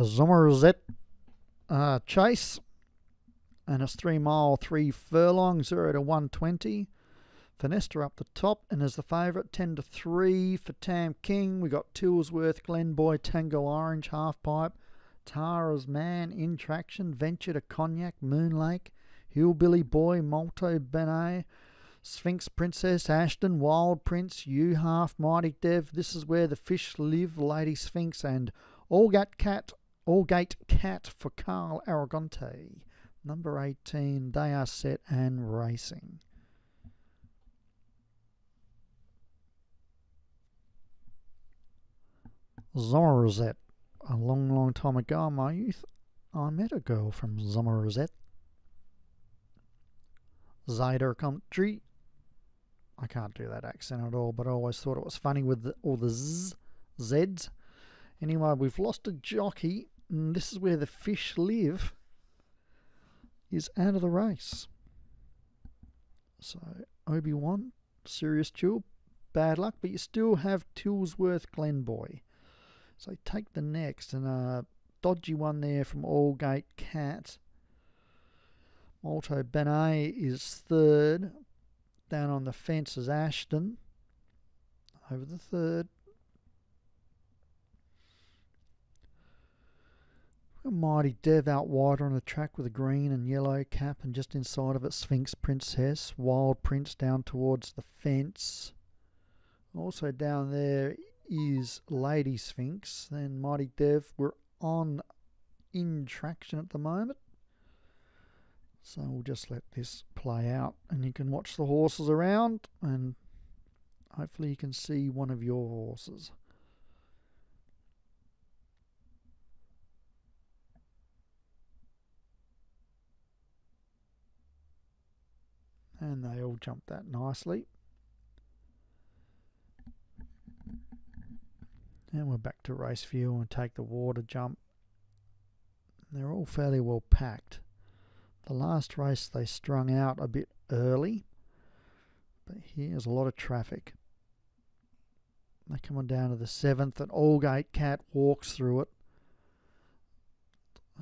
the Somerset uh, Chase. And it's three mile, three furlong, zero to 120. Fenestra up the top and as the favourite, 10 to 3 for Tam King. We got Tillsworth, Glenboy, Tango Orange, Half Pipe, Tara's Man, In Traction, Venture to Cognac, Moonlake, Hillbilly Boy, Malto Benet, Sphinx Princess, Ashton, Wild Prince, You Half, Mighty Dev. This is where the fish live, Lady Sphinx, and Allgate Cat, Allgate Cat for Carl Aragante. Number 18, they are set and racing. Zomerzet. A long, long time ago in my youth, I met a girl from Zomerzet. Zyder country. I can't do that accent at all, but I always thought it was funny with the, all the z, Zs. Anyway, we've lost a jockey, and this is where the fish live, is out of the race. So, Obi-Wan, Serious Jewel, bad luck, but you still have Tillsworth Glenboy. So take the next and a dodgy one there from Allgate Cat. Malto Benet is third. Down on the fence is Ashton. Over the third. A mighty Dev out wider on the track with a green and yellow cap, and just inside of it, Sphinx Princess. Wild Prince down towards the fence. Also down there is Lady Sphinx. Then Mighty Dev, we're on in traction at the moment. So we'll just let this play out and you can watch the horses around and hopefully you can see one of your horses. And they all jumped that nicely. And we're back to race view and take the water jump. They're all fairly well packed. The last race they strung out a bit early, but here's a lot of traffic. They come on down to the seventh, and Allgate Cat walks through it.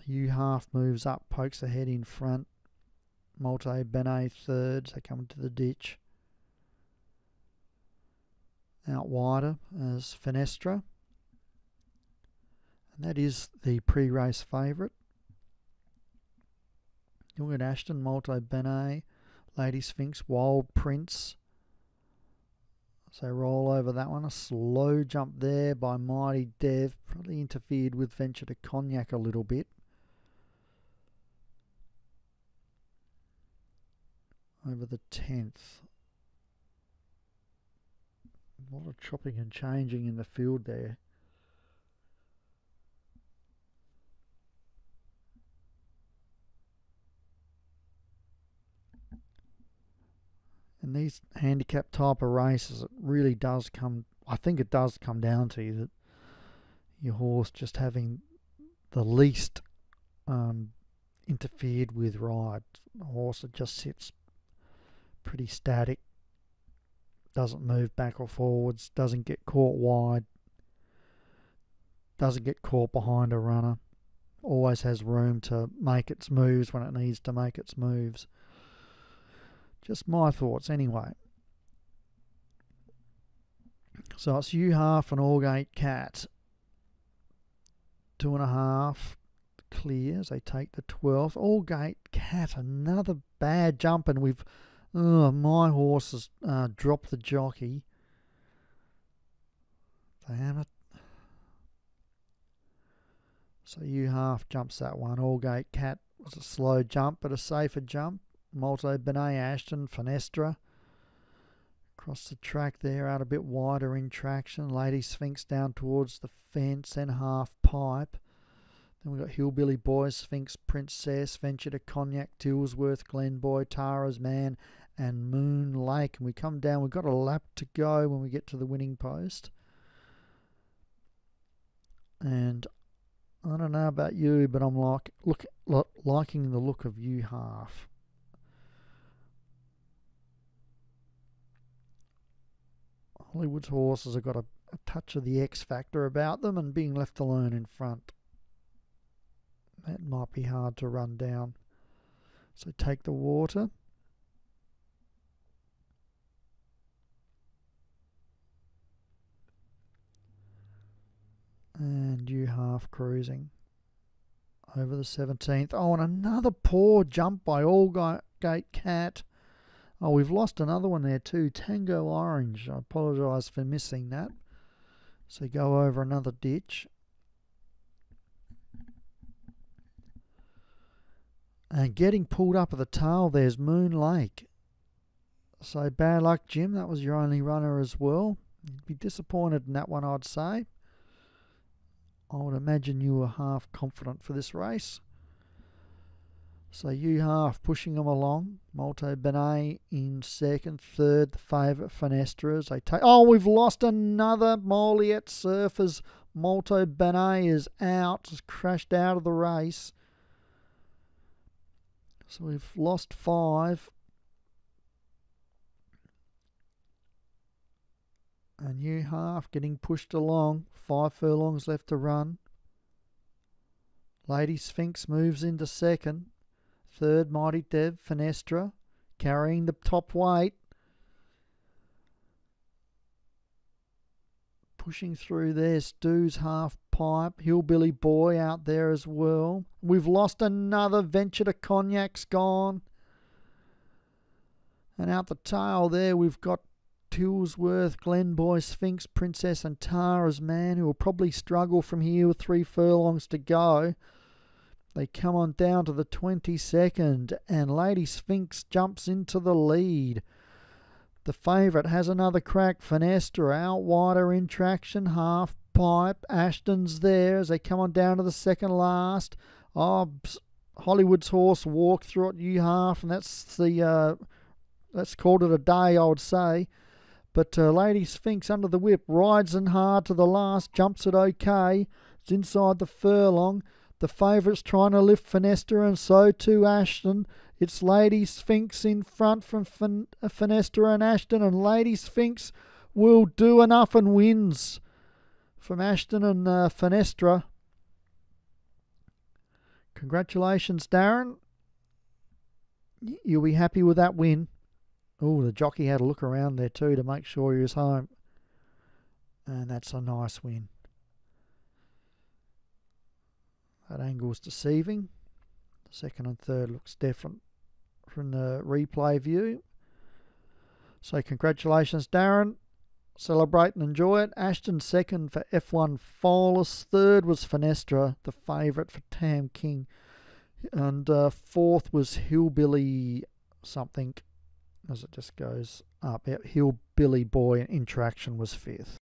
U half moves up, pokes ahead in front. Multi Benet third, They come to the ditch. Out wider as Fenestra. And that is the pre race favourite. Look at Ashton, Multi Benet, Lady Sphinx, Wild Prince. So roll over that one. A slow jump there by Mighty Dev. Probably interfered with Venture to Cognac a little bit. Over the 10th. A lot of chopping and changing in the field there. in these handicap type of races, it really does come. I think it does come down to that your horse just having the least um, interfered with ride. A horse that just sits pretty static, doesn't move back or forwards, doesn't get caught wide, doesn't get caught behind a runner, always has room to make its moves when it needs to make its moves. Just my thoughts anyway. So it's U half and Allgate Cat. Two and a half clears. They take the 12th. Allgate Cat, another bad jump, and we've. Oh, my horse has uh, dropped the jockey. Damn it. So U half jumps that one. Allgate Cat was a slow jump, but a safer jump. Malto Benet Ashton Fenestra. Across the track there, out a bit wider in traction. Lady Sphinx down towards the fence and half pipe. Then we've got Hillbilly Boys, Sphinx Princess, Venture to Cognac, Tillsworth, Glenboy, Tara's Man, and Moon Lake. And we come down, we've got a lap to go when we get to the winning post. And I don't know about you, but I'm like look, look liking the look of you half. Hollywood's horses have got a, a touch of the X factor about them and being left alone in front. That might be hard to run down. So take the water. And you half cruising over the 17th. Oh, and another poor jump by Allgate Cat. Oh, we've lost another one there too. Tango Orange. I apologise for missing that. So go over another ditch. And getting pulled up at the tail, there's Moon Lake. So bad luck, Jim. That was your only runner as well. You'd be disappointed in that one, I'd say. I would imagine you were half confident for this race. So you half pushing them along. Malto Benet in second, third, the favourite Fenestra as they take. Oh, we've lost another Moliette Surfers. Malto Benet is out, has crashed out of the race. So we've lost five. A new half getting pushed along. Five furlongs left to run. Lady Sphinx moves into second. Third, Mighty Dev, Fenestra, carrying the top weight. Pushing through there, Stu's half pipe. Hillbilly Boy out there as well. We've lost another venture to Cognac's gone. And out the tail there, we've got Tillsworth, Glenboy, Sphinx, Princess, and Tara's man, who will probably struggle from here with three furlongs to go. They come on down to the 22nd, and Lady Sphinx jumps into the lead. The favourite has another crack. Fenestra out wider in traction, half pipe. Ashton's there as they come on down to the second last. Oh, Hollywood's horse walk through it, you half, and that's the uh, that's called it a day, I would say. But uh, Lady Sphinx under the whip rides in hard to the last, jumps it okay. It's inside the furlong. The favourites trying to lift Fenestra and so too Ashton. It's Lady Sphinx in front from fin- Fenestra and Ashton, and Lady Sphinx will do enough and wins from Ashton and uh, Fenestra. Congratulations, Darren. You'll be happy with that win. Oh, the jockey had a look around there too to make sure he was home. And that's a nice win. That angle's deceiving. The second and third looks different from the replay view. So congratulations, Darren. Celebrate and enjoy it. Ashton second for F1 Follis. Third was Fenestra, the favourite for Tam King. And uh, fourth was Hillbilly something, as it just goes up. Hillbilly Boy Interaction was fifth.